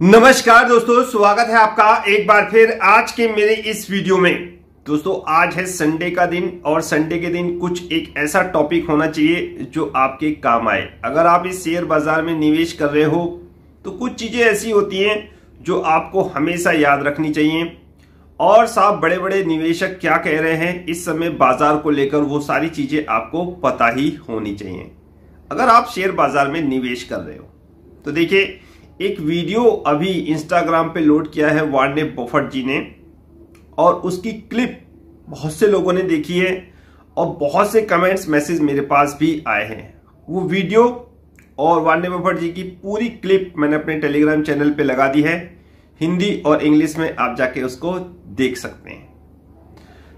नमस्कार दोस्तों, स्वागत है आपका एक बार फिर आज के मेरे इस वीडियो में। दोस्तों, आज है संडे का दिन और संडे के दिन कुछ एक ऐसा टॉपिक होना चाहिए जो आपके काम आए। अगर आप इस शेयर बाज़ार में निवेश कर रहे हो तो कुछ चीज़ें ऐसी होती हैं जो आपको हमेशा याद रखनी चाहिए। और साहब बड़े बड़े निवेशक क्या कह रहे हैं, इस समय बाज़ार को लेकर वो सारी चीज़ें आपको पता ही होनी चाहिए। अगर आप शेयर बाज़ार में निवेश कर रहे हो तो देखिए एक वीडियो अभी इंस्टाग्राम पे लोड किया है वार्ने बफट जी ने, और उसकी क्लिप बहुत से लोगों ने देखी है, और बहुत से कमेंट्स मैसेज मेरे पास भी आए हैं। वो वीडियो और वार्ने बफट जी की पूरी क्लिप मैंने अपने टेलीग्राम चैनल पे लगा दी है। हिंदी और इंग्लिश में आप जाके उसको देख सकते हैं।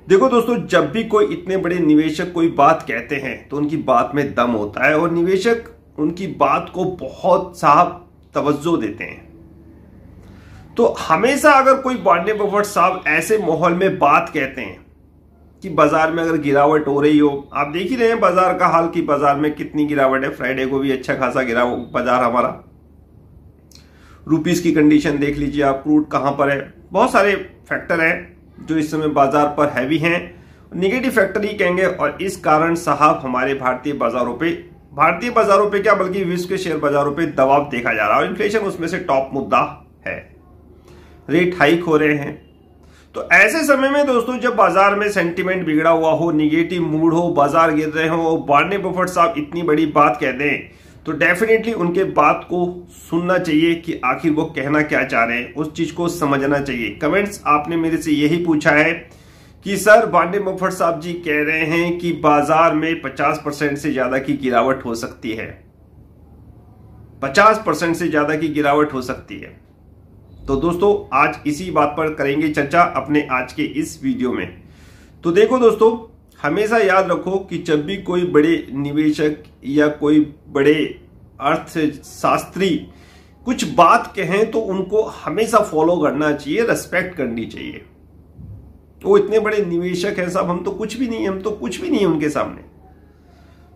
देखो दोस्तों, जब भी कोई इतने बड़े निवेशक कोई बात कहते हैं तो उनकी बात में दम होता है, और निवेशक उनकी बात को बहुत साहब तवज्जो देते हैं। तो हमेशा अगर कोई वार्ने बफट साहब ऐसे माहौल में बात कहते हैं कि बाज़ार में अगर गिरावट हो रही हो, आप देख ही रहे हैं बाज़ार का हाल कि बाज़ार में कितनी गिरावट है। फ्राइडे को भी अच्छा खासा गिरा बाज़ार हमारा। रुपीस की कंडीशन देख लीजिए आप क्रूड कहाँ पर है? बहुत सारे फैक्टर हैं जो इस समय बाज़ार पर हैवी हैं। निगेटिव फैक्टर ही कहेंगे और इस कारण साहब हमारे भारतीय बाजारों पे भारतीय बाजारों पे क्या, बल्कि विश्व के शेयर बाजारों पे दबाव देखा जा रहा है और इन्फ्लेशन उसमें से टॉप मुद्दा है। रेट हाइक हो रहे हैं। तो ऐसे समय में दोस्तों, जब बाज़ार में सेंटीमेंट बिगड़ा हुआ हो निगेटिव मूड हो, बाज़ार गिर रहे हो, और बारने बफट साहब इतनी बड़ी बात कह दें तो डेफिनेटली उनके बात को सुनना चाहिए कि आखिर वो कहना क्या चाह रहे हैं। उस चीज़ को समझना चाहिए। कमेंट्स आपने मेरे से यही पूछा है कि सर, बांडे मुफट साहब जी कह रहे हैं कि बाज़ार में 50 परसेंट से ज़्यादा की गिरावट हो सकती है। 50 परसेंट से ज़्यादा की गिरावट हो सकती है। तो दोस्तों, आज इसी बात पर करेंगे चर्चा अपने आज के इस वीडियो में। तो देखो दोस्तों, हमेशा याद रखो कि जब भी कोई बड़े निवेशक या कोई बड़े अर्थशास्त्री कुछ बात कहें तो उनको हमेशा फॉलो करना चाहिए रेस्पेक्ट करनी चाहिए। वो इतने बड़े निवेशक हैं साहब हम तो कुछ भी नहीं है, हम तो कुछ भी नहीं है उनके सामने।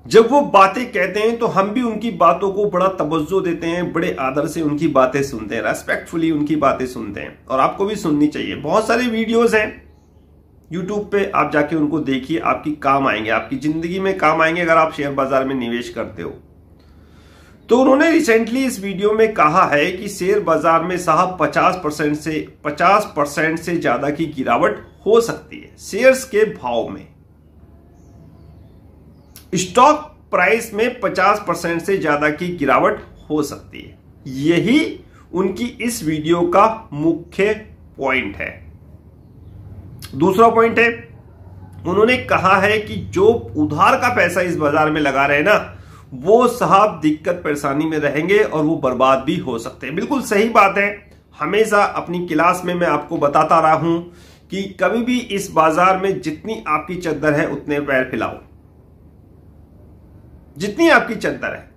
जब वो बातें कहते हैं तो हम भी उनकी बातों को बड़ा तवज्जो देते हैं, बड़े आदर से उनकी बातें सुनते हैं रेस्पेक्टफुली उनकी बातें सुनते हैं। और आपको भी सुननी चाहिए। बहुत सारे वीडियोस हैं। यूट्यूब पे आप जाके उनको देखिए, आपकी काम आएँगे, आपकी ज़िंदगी में काम आएँगे अगर आप शेयर बाज़ार में निवेश करते हो। तो उन्होंने रिसेंटली इस वीडियो में कहा है कि शेयर बाज़ार में साहब 50 परसेंट से 50 परसेंट से ज़्यादा की गिरावट हो सकती है शेयर्स के भाव में। स्टॉक प्राइस में 50 परसेंट से ज़्यादा की गिरावट हो सकती है। यही उनकी इस वीडियो का मुख्य पॉइंट है। दूसरा पॉइंट है, उन्होंने कहा है कि जो उधार का पैसा इस बाज़ार में लगा रहे हैं ना, वो साहब दिक्कत परेशानी में रहेंगे और वो बर्बाद भी हो सकते हैं। बिल्कुल सही बात है, हमेशा अपनी क्लास में मैं आपको बताता रहा हूँ कि कभी भी इस बाज़ार में जितनी आपकी चद्दर है, उतने पैर फैलाओ। जितनी आपकी चद्दर है।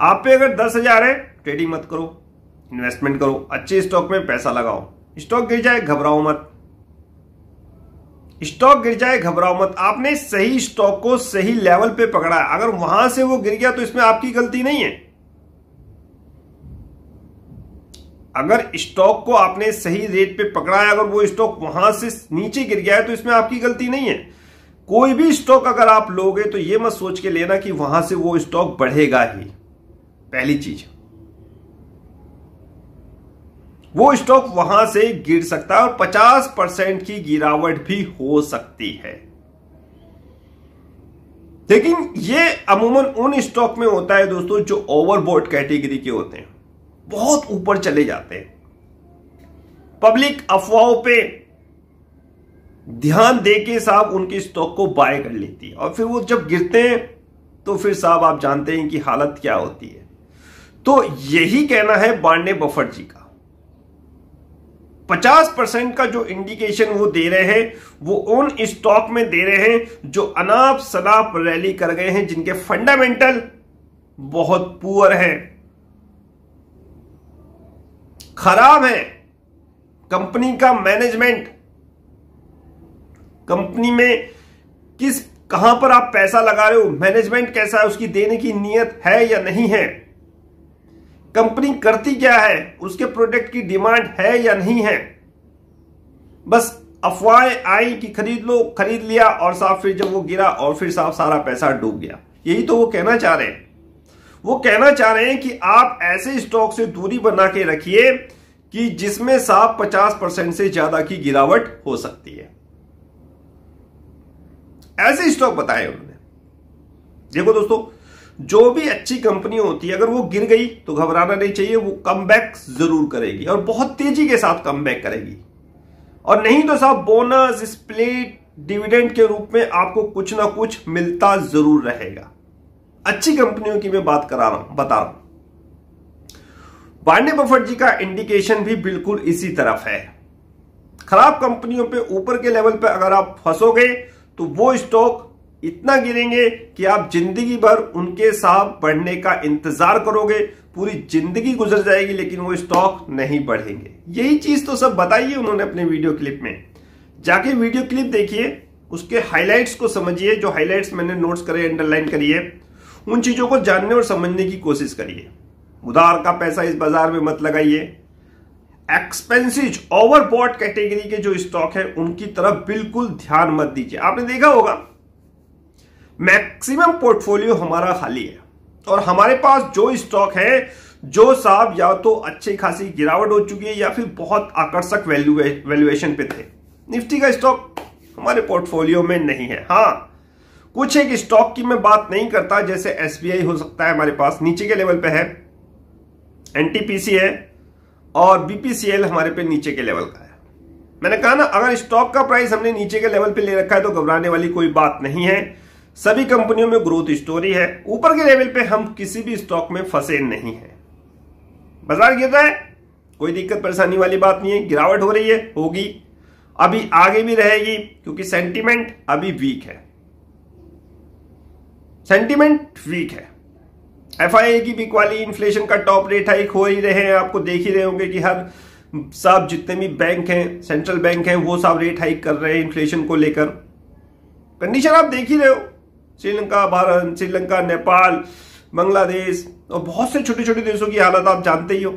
आप पे अगर दस हज़ार है ट्रेडिंग मत करो इन्वेस्टमेंट करो, अच्छे स्टॉक में पैसा लगाओ। स्टॉक गिर जाए, घबराओ मत। स्टॉक गिर जाए, घबराओ मत। आपने सही स्टॉक को सही लेवल पे पकड़ा है। अगर वहाँ से वो गिर गया तो इसमें आपकी गलती नहीं है। अगर स्टॉक को आपने सही रेट पे पकड़ा है, अगर वो स्टॉक वहाँ से नीचे गिर गया है तो इसमें आपकी गलती नहीं है। कोई भी स्टॉक अगर आप लोगे तो ये मत सोच के लेना कि वहाँ से वो स्टॉक बढ़ेगा ही। पहली चीज़। वो स्टॉक वहाँ से गिर सकता है और 50 परसेंट की गिरावट भी हो सकती है। लेकिन ये अमूमन उन स्टॉक में होता है, दोस्तों, जो ओवरबोर्ड कैटेगरी के होते हैं। बहुत ऊपर चले जाते हैं। पब्लिक अफवाहों पे ध्यान देके साहब उनके स्टॉक को बाय कर लेती है। और फिर वो जब गिरते हैं तो फिर साहब आप जानते हैं कि हालत क्या होती है। तो यही कहना है बांडे बफर जी का। 50 परसेंट का जो इंडिकेशन वो दे रहे हैं, वो उन स्टॉक में दे रहे हैं जो अनाप शनाप रैली कर गए हैं, जिनके फंडामेंटल बहुत पुअर है। खराब है। कंपनी का मैनेजमेंट, कंपनी में किस, कहाँ पर आप पैसा लगा रहे हो, मैनेजमेंट कैसा है, उसकी देने की नीयत है या नहीं है? कंपनी करती क्या है, उसके प्रोडक्ट की डिमांड है या नहीं है? बस अफवाहें आई कि खरीद लो, खरीद लिया और साफ़ फिर जब वो गिरा और फिर साफ़ सारा पैसा डूब गया। यही तो वो कहना चाह रहे हैं। वो कहना चाह रहे हैं कि आप ऐसे स्टॉक से दूरी बना के रखिए कि जिसमें साफ़ 50 परसेंट से ज़्यादा की गिरावट हो सकती है। ऐसे स्टॉक बताए उन्होंने। देखो दोस्तों, जो भी अच्छी कंपनी होती है, अगर वो गिर गई तो घबराना नहीं चाहिए, वो कम ज़रूर करेगी और बहुत तेज़ी के साथ कम करेगी। और नहीं तो साहब बोनस स्प्लिट डिविडेंड के रूप में आपको कुछ ना कुछ मिलता ज़रूर रहेगा। अच्छी कंपनियों की मैं बात करा रहा हूँ, बता रहा हूँ। वार्ने बफट जी का इंडिकेशन भी बिल्कुल इसी तरफ़ है। खराब कंपनियों पे ऊपर के लेवल पे अगर आप फंसोगे तो वो स्टॉक इतना गिरेंगे कि आप ज़िंदगी भर उनके साथ बढ़ने का इंतज़ार करोगे, पूरी ज़िंदगी गुजर जाएगी, लेकिन वो स्टॉक नहीं बढ़ेंगे। यही चीज़ तो सब बताइए उन्होंने अपने वीडियो क्लिप में। जाके वीडियो क्लिप देखिए, उसके हाइलाइट्स को समझिए, जो हाइलाइट्स मैंने नोट्स करे, अंडरलाइन करिए। उन चीज़ों को जानने और समझने की कोशिश करिए। उधार का पैसा इस बाज़ार में मत लगाइए। एक्सपेंसिव ओवरबॉट कैटेगरी के जो स्टॉक है, उनकी तरफ़ बिल्कुल ध्यान मत दीजिए। आपने देखा होगा मैक्सिमम पोर्टफोलियो हमारा खाली है और हमारे पास जो स्टॉक है, जो साहब या तो अच्छी खासी गिरावट हो चुकी है या फिर बहुत आकर्षक वैल्यू वैल्यूएशन पे थे। निफ्टी का स्टॉक हमारे पोर्टफोलियो में नहीं है। हाँ कुछ एक स्टॉक की मैं बात नहीं करता, जैसे एसबीआई हो सकता है हमारे पास, नीचे के लेवल पे है एनटीपीसी है, और बीपीसीएल हमारे पे नीचे के लेवल का है। मैंने कहा ना, अगर स्टॉक का प्राइस हमने नीचे के लेवल पे ले रखा है तो घबराने वाली कोई बात नहीं है। सभी कंपनियों में ग्रोथ स्टोरी है। ऊपर के लेवल पे हम किसी भी स्टॉक में फंसे नहीं है। बाज़ार गिर रहा है, कोई दिक्कत, परेशानी वाली बात नहीं है, गिरावट हो रही है, होगी। अभी आगे भी रहेगी, क्योंकि सेंटीमेंट अभी वीक है। सेंटीमेंट वीक है। एफआईए की भी क्वाली इन्फ्लेशन का टॉप रेट हाइक हो ही रहे हैं, आपको देख ही रहे होंगे कि हर साहब जितने भी बैंक हैं सेंट्रल बैंक हैं, वो सब रेट हाइक कर रहे हैं इन्फ्लेशन को लेकर। कंडीशन आप देख ही रहे हो। श्रीलंका, भारत, श्रीलंका, नेपाल, बांग्लादेश और बहुत से छोटे छोटे देशों की हालत आप जानते ही हो।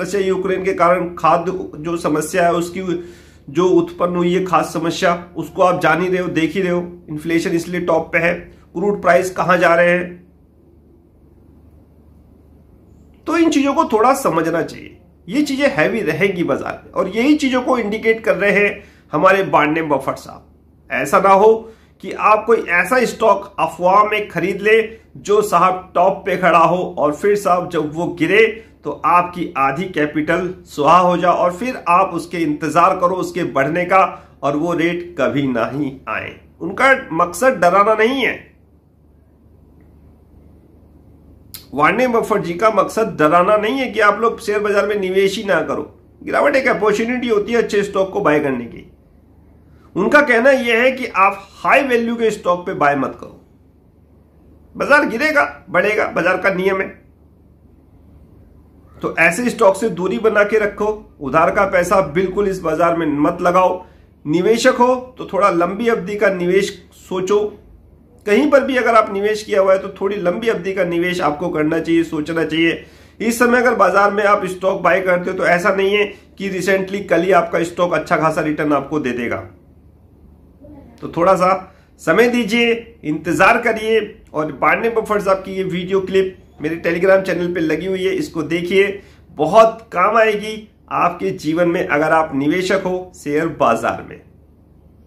रशिया, यूक्रेन के कारण खाद्य जो समस्या है, उसकी जो उत्पन्न हुई है खास समस्या, उसको आप जान ही रहे हो, देख ही रहे हो। इन्फ्लेशन इसलिए टॉप पे है। क्रूड प्राइस कहाँ जा रहे हैं? तो इन चीज़ों को थोड़ा समझना चाहिए। ये चीज़ें हैवी रहेंगी बाज़ार में और यही चीज़ों को इंडिकेट कर रहे हैं हमारे बांडे बफट साहब। ऐसा ना हो कि आप कोई ऐसा स्टॉक अफवाह में खरीद ले जो साहब टॉप पे खड़ा हो और फिर साहब जब वो गिरे तो आपकी आधी कैपिटल सुहा हो जाए और फिर आप उसके इंतज़ार करो उसके बढ़ने का और वो रेट कभी ना ही आए। उनका मकसद डराना नहीं है। वार्ने बफर जी का मकसद डराना नहीं है कि आप लोग शेयर बाज़ार में निवेश ही ना करो। गिरावट एक अपॉर्चुनिटी होती है अच्छे स्टॉक को बाय करने की। उनका कहना यह है कि आप हाई वैल्यू के स्टॉक पे बाय मत करो। बाज़ार गिरेगा, बढ़ेगा, बाज़ार का नियम है। तो ऐसे स्टॉक से दूरी बना के रखो, उधार का पैसा बिल्कुल इस बाज़ार में मत लगाओ। निवेशक हो तो थोड़ा लंबी अवधि का निवेश सोचो कहीं पर भी अगर आप निवेश किया हुआ है तो थोड़ी लंबी अवधि का निवेश आपको करना चाहिए, सोचना चाहिए। इस समय अगर बाज़ार में आप स्टॉक बाय करते हो तो ऐसा नहीं है कि रिसेंटली कल ही आपका स्टॉक अच्छा खासा रिटर्न आपको दे देगा। तो थोड़ा सा समय दीजिए, इंतज़ार करिए, और बांडने बफर्स आपकी ये वीडियो क्लिप मेरे टेलीग्राम चैनल पे लगी हुई है, इसको देखिए। बहुत काम आएगी आपके जीवन में, अगर आप निवेशक हो शेयर बाज़ार में।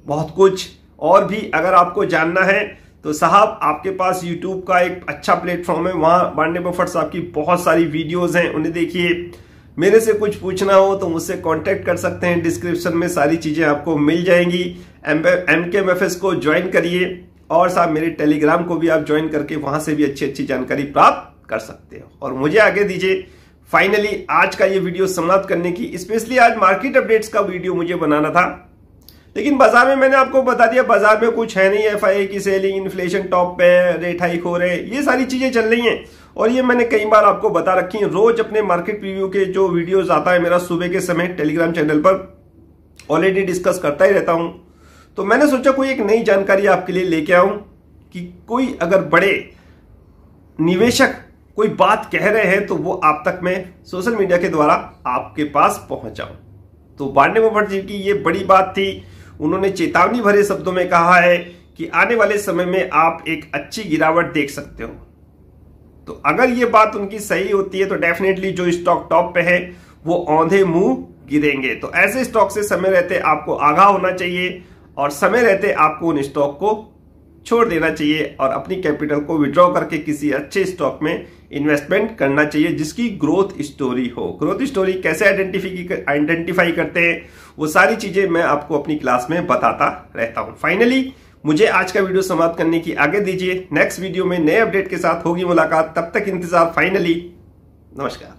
बहुत कुछ और भी अगर आपको जानना है तो साहब, आपके पास यूट्यूब का एक अच्छा प्लेटफॉर्म है। वहाँ बांडे बफट साहब की बहुत सारी वीडियोस हैं, उन्हें देखिए। मेरे से कुछ पूछना हो तो मुझसे कांटेक्ट कर सकते हैं। डिस्क्रिप्शन में सारी चीज़ें आपको मिल जाएँगी। एम के एम को ज्वाइन करिए और साहब, मेरे टेलीग्राम को भी आप ज्वाइन करके वहाँ से भी अच्छी अच्छी जानकारी प्राप्त कर सकते हो। और मुझे आगे दीजिए। फाइनली आज का ये वीडियो समाप्त करने की स्पेशली आज मार्केट अपडेट्स का वीडियो मुझे बनाना था। लेकिन बाज़ार में मैंने आपको बता दिया, बाज़ार में कुछ है नहीं एफ़ की सेलिंग इन्फ्लेशन टॉप पे रेट हाइक हो रहे, ये सारी चीज़ें चल रही हैं। और ये मैंने कई बार आपको बता रखी है। रोज अपने मार्केट रिव्यू के जो वीडियोस आता है मेरा, सुबह के समय टेलीग्राम चैनल पर ऑलरेडी डिस्कस करता ही रहता हूँ। तो मैंने सोचा कोई एक नई जानकारी आपके लिए लेके आऊँ कि कोई अगर बड़े निवेशक कोई बात कह रहे हैं तो वो आप तक मैं सोशल मीडिया के द्वारा आपके पास पहुंचाऊं। तो बांडे जी की ये बड़ी बात थी। उन्होंने चेतावनी भरे शब्दों में कहा है कि आने वाले समय में आप एक अच्छी गिरावट देख सकते हो। तो अगर ये बात उनकी सही होती है तो डेफिनेटली जो स्टॉक टॉप पे है, वो औंधे मुँह गिरेंगे। तो ऐसे स्टॉक से समय रहते आपको आगाह होना चाहिए और समय रहते आपको उन स्टॉक को छोड़ देना चाहिए और अपनी कैपिटल को विड्रॉ करके किसी अच्छे स्टॉक में इन्वेस्टमेंट करना चाहिए, जिसकी ग्रोथ स्टोरी हो। ग्रोथ स्टोरी कैसे आइडेंटिफाई करते हैं, वो सारी चीज़ें मैं आपको अपनी क्लास में बताता रहता हूँ। फाइनली मुझे आज का वीडियो समाप्त करने की आगे दीजिए। नेक्स्ट वीडियो में नए अपडेट के साथ होगी मुलाकात। तब तक इंतज़ार। फाइनली नमस्कार।